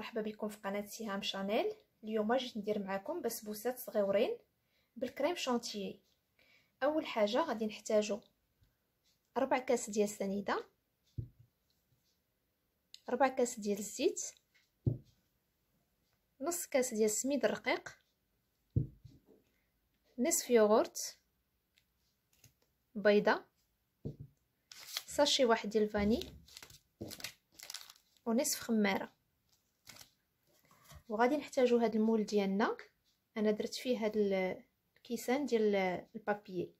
مرحبا بكم في قناة سهام شانيل. اليوم جيت ندير معكم بسبوسات صغيورين بالكريم شانتيي. أول حاجة غادي نحتاجو ربع كاس ديال السنيده ربع كاس ديال الزيت نص كاس ديال السميد الرقيق نصف يوغورت بيضة ساشي واحد ديال الفاني ونصف خمارة. وغادي نحتاجو هاد المول ديالنا. أنا درت فيه هاد الكيسان ديال البابيي.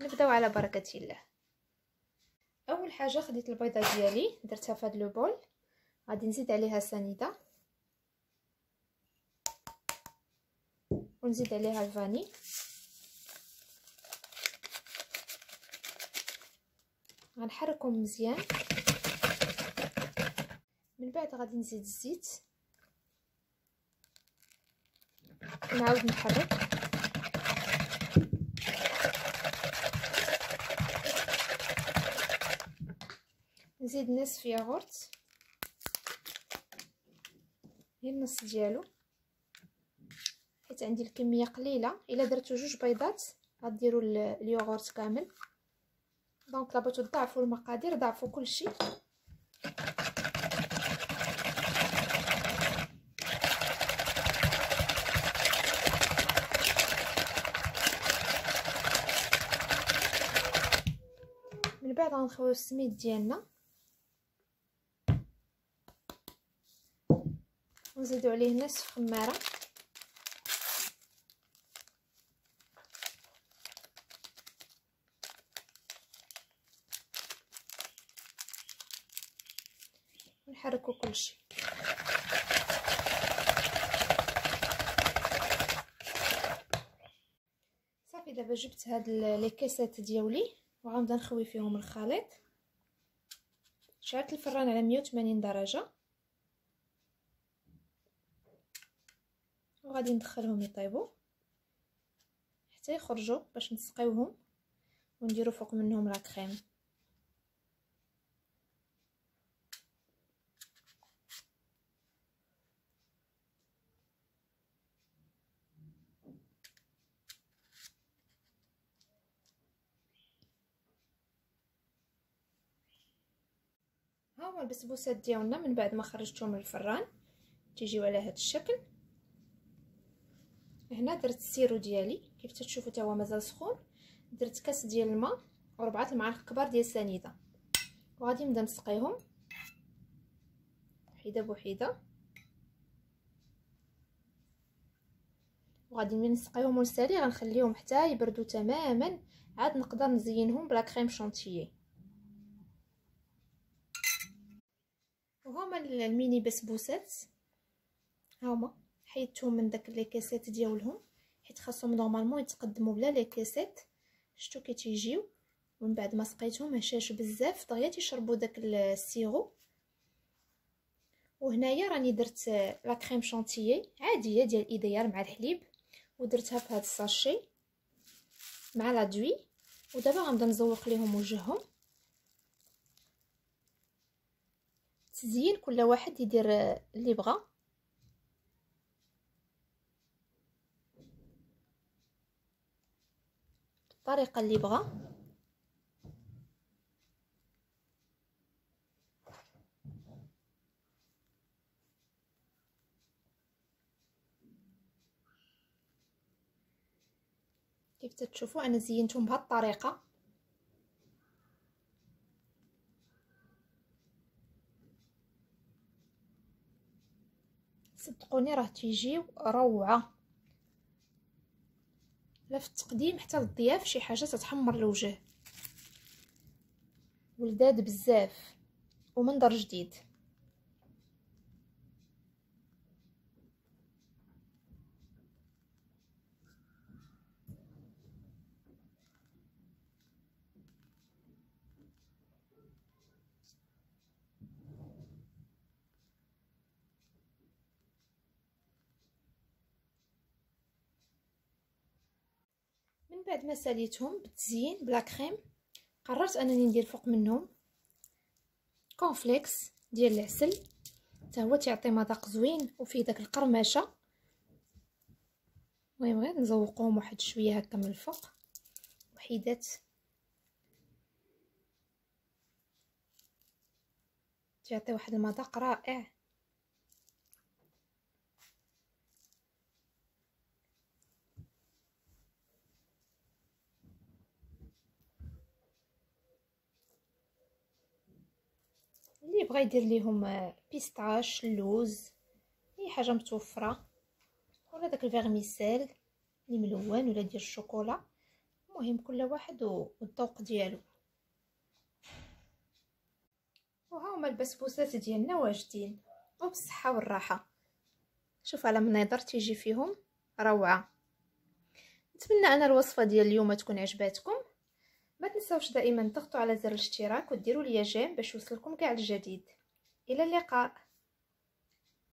نبداو على بركة الله. أول حاجة خديت البيضة ديالي درتها في هاد لو بول. غادي نزيد عليها سنيده ونزيد عليها الفاني. غنحركهم مزيان. من بعد غادي نزيد الزيت ونعاود نحرك نزيد نصف ياغورت هي النص ديالو حيت عندي الكميه قليله الا درتو جوج بيضات غديروا اليوغورت كامل donc لابغيتو تضاعفوا المقادير ضاعفوا كلشي بعد غنخويو السميد ديالنا ونزيدو عليه نصف خماره ونحركو كلشي صافي دابا جبت هاد لي كيسات ديالي وغنبدا نخوي فيهم الخليط. شعلت الفران على 180 درجة. وغادي ندخلهم يطيبوا حتى يخرجوا باش نسقيوهم ونديروا فوق منهم لا كريم. هما البسبوسات ديالنا من بعد ما خرجتهم من الفران. تيجيو على هذا الشكل. هنا درت السيرو ديالي. كيف تشوفوا حتى هو مازال سخون. درت كاس ديال الماء وربعة المعالق كبار ديال السنيده وغادي نبدا نسقيهم. وحده بوحده وغادي من نسقيهم ونسالي غنخليهم حتى يبردوا تماما. عاد نقدر نزينهم ب la crème chantilly الميني بسبوسات هما حيدتهم من داك les caissettes ديالهم. حيت خاصهم normalement يتقدموا بلا les caissettes شفتوا كي تيجيو. ومن بعد ما سقيتهم هشاش بزاف. دغيا تيشربوا داك ال sirop وهنايا راني درت la crème chantilly عادية ديال ايديار مع الحليب. ودرتها في هذا الساشي مع لا دوي. ودابا غنبدا نزوق ليهم وجههم. تزيين كل واحد يدير اللي بغى بالطريقة اللي بغى كيف تشوفوا أنا زينتهم بهذه الطريقة. صدقوني راه تيجيو روعة. لا في التقديم حتى للضياف شي حاجة تتحمر الوجه. ولداد بزاف. ومنظر جديد. من بعد ما ساليتهم بالتزيين بلا كريم قررت أنني ندير فوق منهم كونفليكس ديال العسل. حتى هو تيعطي مذاق زوين وفيه داك القرمشة. المهم غير نزوقوهم واحد شوية هكا من الفوق. وحيدات تعطي واحد المذاق رائع. بغى يدير ليهم pistache اللوز أي حاجة متوفرة. ولا داك ال vermicelle اللي ملون ولا ديال الشوكولا. المهم كل واحد والذوق ديالو. وها هما البسبوسات ديالنا واجدين. وبالصحة والراحة. شوف على منظر تيجي فيهم. روعة. نتمنى أن الوصفة ديال اليوم تكون عجباتكم. تنساوش دائما تضغطوا على زر الاشتراك وديروا لي جيم باش يوصلكم كاع الجديد. إلى اللقاء.